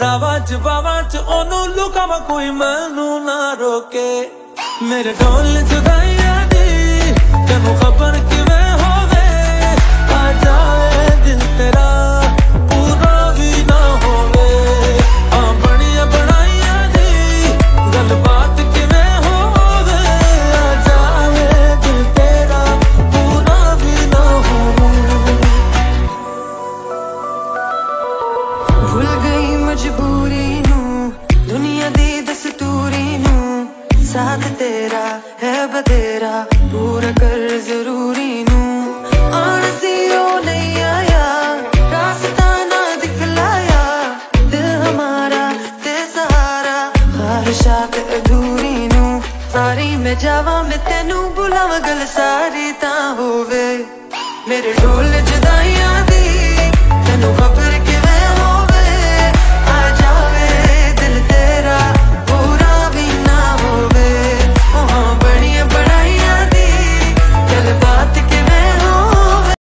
ਰਾਵਾਂ ਚ ਬਾਵਾਂ ਚ ਉਹਨੂੰ ਲੁਕਾਵਾਂ ਕੋਈ ਮੈਨੂੰ ਨਾ ਰੋਕੇ। ਮੇਰੇ ਢੋਲ ਜੁਦਾਈਆਂ ਮਜਬੂਰੀ ਨੂੰ, ਦੁਨੀਆ ਦੀ ਦਸਤੂਰੀ ਨੂੰ। ਸਾਥ ਤੇਰਾ ਹੈ ਬਤੇਰਾ ਪੂਰਾ ਕਰ ਜ਼ਰੂਰੀ ਨੂੰ। ਆਣ ਸੀ ਉਹ ਨਹੀਂ ਆਇਆ, ਰਾਸਤਾ ਨਾ ਦਿਖਲਾਇਆ। ਦਿਲ ਹਮਾਰਾ ਤੇ ਸਹਾਰਾ ਖਾਹਿਸ਼ਾਤ ਅਧੂਰੀ ਨੂੰ। ਸਾਰੀ ਮੈਂ ਜਾਵਾਂ, ਮੈਂ ਤੈਨੂੰ ਬੁਲਾਵਾਂ, ਗੱਲ ਸਾਰੀ ਤਾਂ ਹੋਵੇ। ਮੇਰੇ ਢੋਲ ਜਦਾਈਆਂ